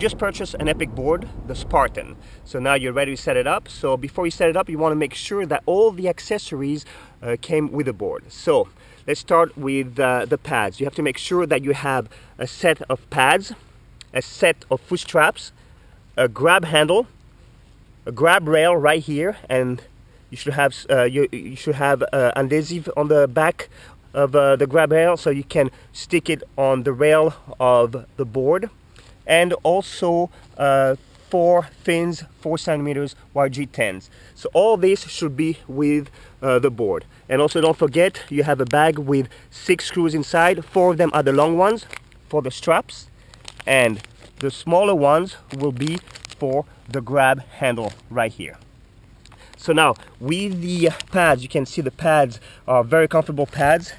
just purchased an Epic board, the Spartan. So now you're ready to set it up. So before you set it up, you want to make sure that all the accessories uh, came with the board. So let's start with uh, the pads. You have to make sure that you have a set of pads, a set of foot straps, a grab handle, a grab rail right here, and you should have uh, you, you should have uh, adhesive on the back of uh, the grab rail so you can stick it on the rail of the board and also uh, four fins, four centimeters YG10s. So all this should be with uh, the board. And also don't forget, you have a bag with six screws inside. Four of them are the long ones for the straps and the smaller ones will be for the grab handle right here. So now with the pads, you can see the pads are very comfortable pads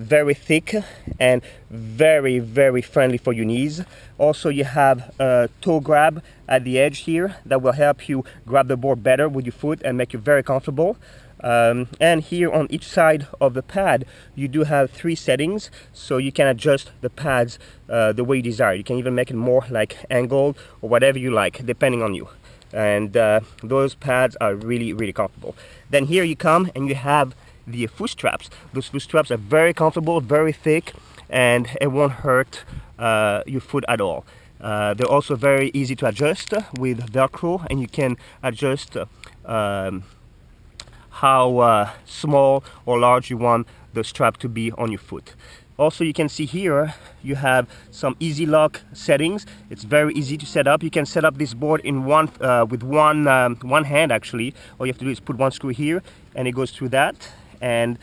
very thick and very very friendly for your knees. Also you have a toe grab at the edge here that will help you grab the board better with your foot and make you very comfortable. Um, and here on each side of the pad you do have three settings so you can adjust the pads uh, the way you desire. You can even make it more like angled or whatever you like depending on you. And uh, those pads are really really comfortable. Then here you come and you have the foot straps. Those foot straps are very comfortable, very thick, and it won't hurt uh, your foot at all. Uh, they're also very easy to adjust with Velcro, and you can adjust um, how uh, small or large you want the strap to be on your foot. Also, you can see here, you have some easy lock settings. It's very easy to set up. You can set up this board in one uh, with one um, one hand actually. All you have to do is put one screw here, and it goes through that and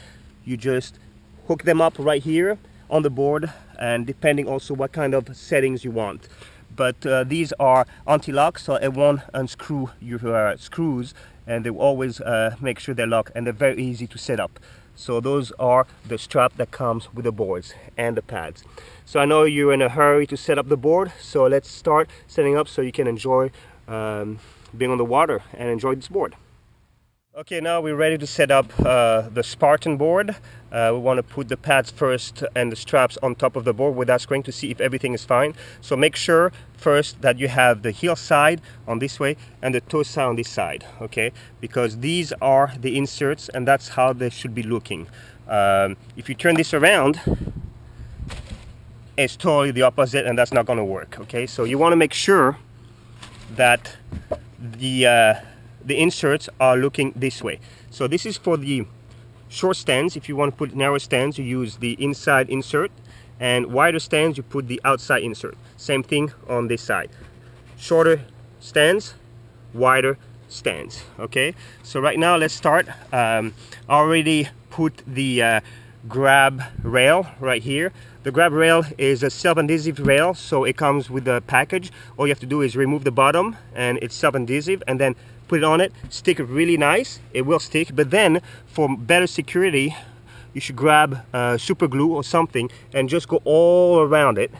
you just hook them up right here on the board and depending also what kind of settings you want. But uh, these are anti-lock so it won't unscrew your uh, screws and they will always uh, make sure they're locked and they're very easy to set up. So those are the strap that comes with the boards and the pads. So I know you're in a hurry to set up the board so let's start setting up so you can enjoy um, being on the water and enjoy this board Okay, now we're ready to set up uh, the Spartan board. Uh, we want to put the pads first and the straps on top of the board with that screen to see if everything is fine. So make sure first that you have the heel side on this way and the toe side on this side, okay? Because these are the inserts and that's how they should be looking. Um, if you turn this around, it's totally the opposite and that's not going to work, okay? So you want to make sure that the uh, the inserts are looking this way. So this is for the short stands. If you want to put narrow stands, you use the inside insert. And wider stands, you put the outside insert. Same thing on this side. Shorter stands, wider stands. Okay, so right now let's start. Um, already put the uh, grab rail right here. The grab rail is a self-adhesive rail, so it comes with the package. All you have to do is remove the bottom and it's self-adhesive and then put it on it, stick it really nice, it will stick, but then for better security, you should grab uh, super glue or something and just go all around it.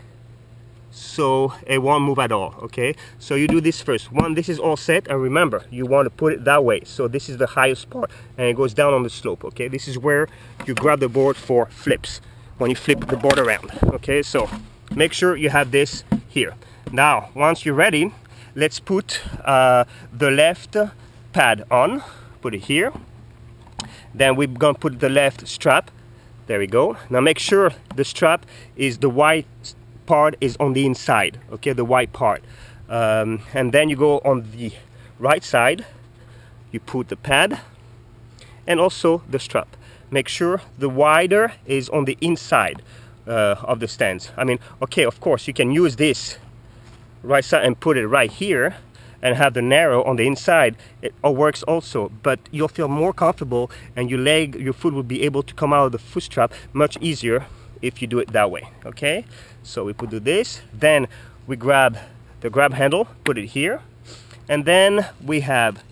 So it won't move at all okay? So you do this first. One this is all set and remember you want to put it that way. So this is the highest part and it goes down on the slope okay? This is where you grab the board for flips when you flip the board around okay? So make sure you have this here. Now once you're ready let's put uh, the left pad on put it here. Then we're gonna put the left strap. There we go. Now make sure the strap is the white part is on the inside okay the white part. Um, and then you go on the right side you put the pad and also the strap. Make sure the wider is on the inside uh, of the stands. I mean okay of course you can use this right side and put it right here and have the narrow on the inside it works also. But you'll feel more comfortable and your leg your foot will be able to come out of the foot strap much easier if you do it that way okay? So we put do this then we grab the grab handle put it here and then we have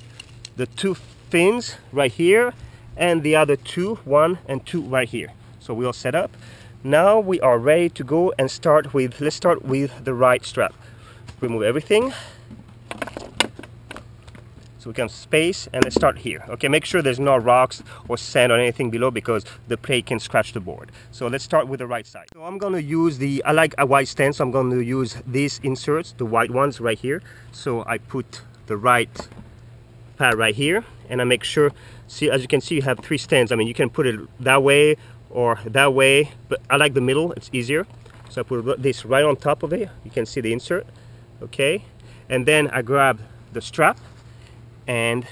the two fins right here and the other two one and two right here. So we all set up. Now we are ready to go and start with let's start with the right strap remove everything So we can space and let's start here. Okay, make sure there's no rocks or sand or anything below because the plate can scratch the board. So let's start with the right side. So I'm gonna use the, I like a white stand, so I'm gonna use these inserts, the white ones right here. So I put the right pad right here and I make sure, see as you can see you have three stands. I mean you can put it that way or that way, but I like the middle, it's easier. So I put this right on top of it. You can see the insert, okay? And then I grab the strap and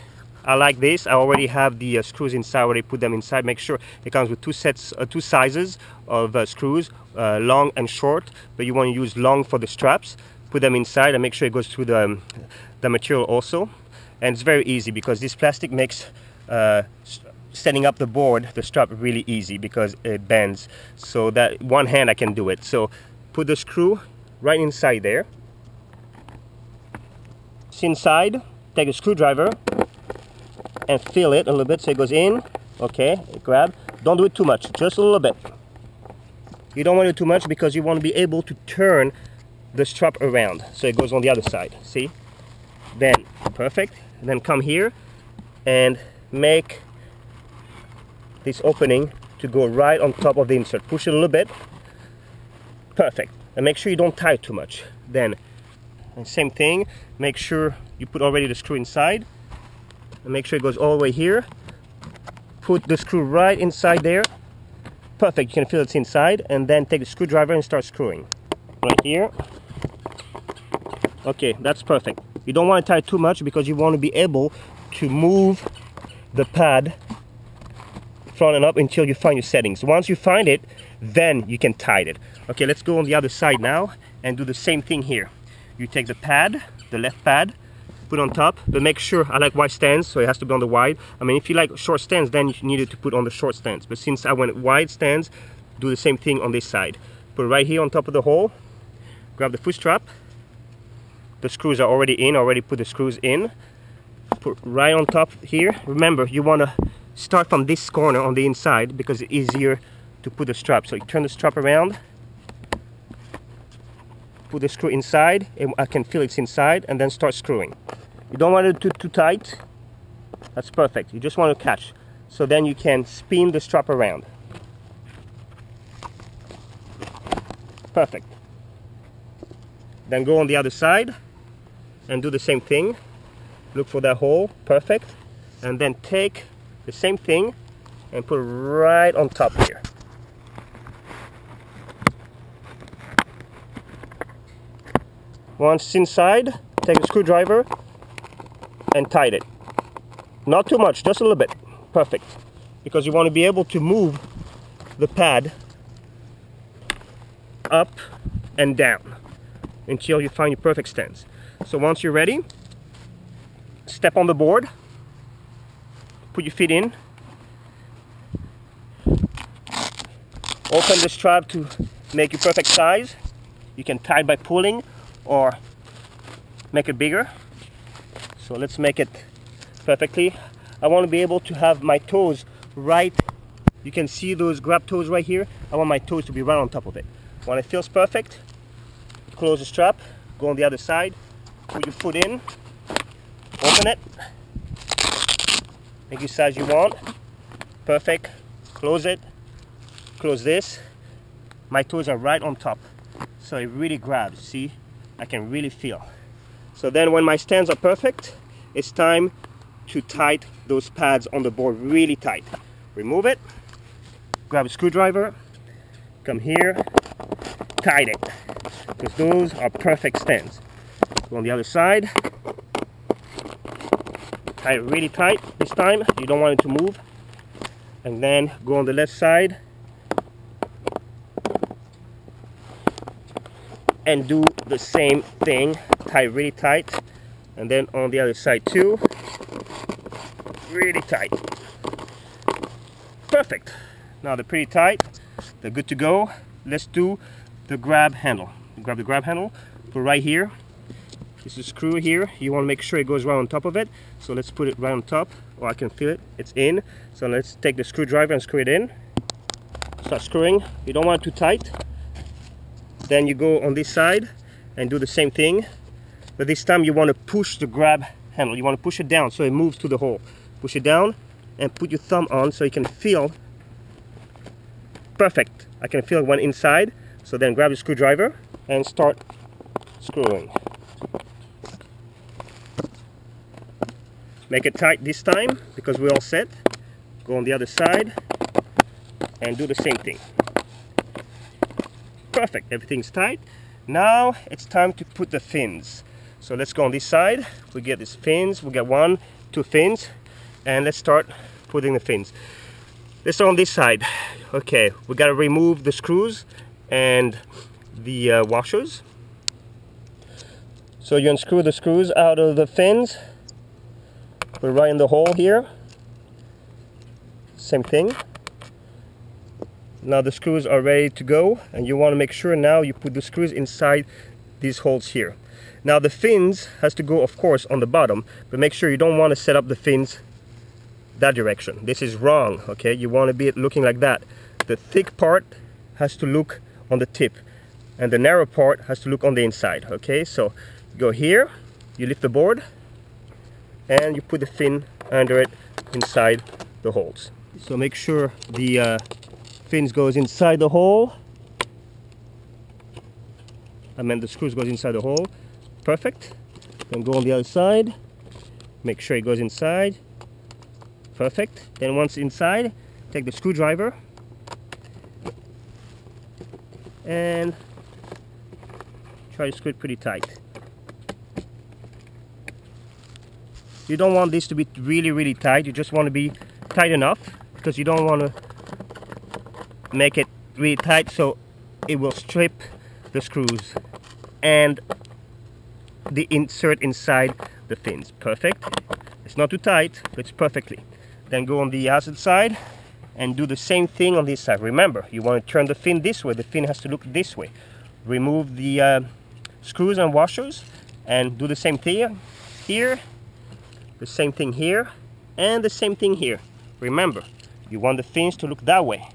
I like this. I already have the uh, screws inside. I already put them inside. Make sure it comes with two sets, uh, two sizes of uh, screws, uh, long and short. But you want to use long for the straps. Put them inside and make sure it goes through the um, the material also. And it's very easy because this plastic makes uh, setting up the board, the strap, really easy because it bends. So that one hand I can do it. So put the screw right inside there. It's inside take a screwdriver and feel it a little bit so it goes in. Okay grab. Don't do it too much just a little bit. You don't want it too much because you want to be able to turn the strap around so it goes on the other side see? Then perfect. And then come here and make this opening to go right on top of the insert. Push it a little bit. Perfect. And make sure you don't tie too much. Then same thing make sure you put already the screw inside. And make sure it goes all the way here. Put the screw right inside there. Perfect you can feel it's inside. And then take the screwdriver and start screwing. Right here. Okay that's perfect. You don't want to tie too much because you want to be able to move the pad front and up until you find your settings. Once you find it then you can tie it. Okay let's go on the other side now and do the same thing here you take the pad the left pad put on top but make sure I like wide stands so it has to be on the wide. I mean if you like short stands then you need it to put on the short stands. But since I went wide stands do the same thing on this side. Put right here on top of the hole grab the foot strap. The screws are already in already put the screws in. Put right on top here. Remember you want to start from this corner on the inside because it's easier to put the strap. So you turn the strap around put the screw inside and I can feel it's inside and then start screwing. You don't want it too, too tight? That's perfect. You just want to catch. So then you can spin the strap around. Perfect. Then go on the other side and do the same thing. Look for that hole. Perfect. And then take the same thing and put it right on top here Once inside, take a screwdriver and tighten it. Not too much, just a little bit. Perfect. Because you want to be able to move the pad up and down until you find your perfect stance. So once you're ready, step on the board, put your feet in, open the strap to make your perfect size. You can tie by pulling or make it bigger. So let's make it perfectly. I want to be able to have my toes right. You can see those grab toes right here. I want my toes to be right on top of it. When it feels perfect close the strap go on the other side put your foot in open it make your size you want perfect close it close this. My toes are right on top so it really grabs see I can really feel. So then when my stands are perfect, it's time to tight those pads on the board really tight. Remove it, grab a screwdriver, come here, tight it, because those are perfect stands. Go on the other side, tie it really tight this time, you don't want it to move. And then go on the left side, and do the same thing tie really tight. And then on the other side too really tight. Perfect. Now they're pretty tight. They're good to go. Let's do the grab handle. Grab the grab handle. Put right here. This is screw here. You want to make sure it goes right on top of it. So let's put it right on top oh I can feel it. It's in. So let's take the screwdriver and screw it in. Start screwing. You don't want it too tight then you go on this side and do the same thing but this time you want to push the grab handle. You want to push it down so it moves to the hole. Push it down and put your thumb on so you can feel perfect. I can feel one inside. So then grab your screwdriver and start screwing. Make it tight this time because we're all set. Go on the other side and do the same thing. Perfect, everything's tight. Now it's time to put the fins. So let's go on this side. We get these fins, we get one, two fins, and let's start putting the fins. Let's start on this side. Okay, we gotta remove the screws and the uh, washers. So you unscrew the screws out of the fins we're right in the hole here. Same thing. Now the screws are ready to go and you want to make sure now you put the screws inside these holes here. Now the fins has to go of course on the bottom but make sure you don't want to set up the fins that direction. This is wrong, okay? You want to be looking like that. The thick part has to look on the tip and the narrow part has to look on the inside, okay? So go here, you lift the board and you put the fin under it inside the holes. So make sure the uh, fins goes inside the hole. I mean the screws goes inside the hole. Perfect. Then go on the other side. Make sure it goes inside. Perfect. Then once inside, take the screwdriver and try to screw it pretty tight. you don't want this to be really really tight you just want to be tight enough because you don't want to make it really tight so it will strip the screws and the insert inside the fins. Perfect. It's not too tight but it's perfectly. Then go on the opposite side and do the same thing on this side. Remember you want to turn the fin this way. The fin has to look this way. Remove the uh, screws and washers and do the same thing here the same thing here and the same thing here. Remember you want the fins to look that way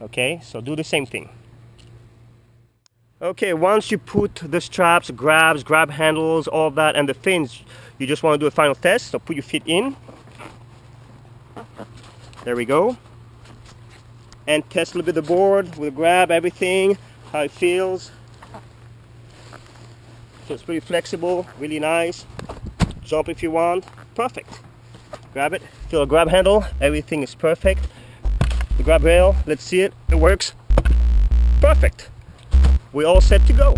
okay so do the same thing. Okay once you put the straps grabs grab handles all that and the fins you just want to do a final test so put your feet in. There we go. And test a little bit the board with grab everything how it feels. Feels pretty flexible really nice. Jump if you want perfect. Grab it feel a grab handle everything is perfect the grab rail let's see it it works. Perfect. We're all set to go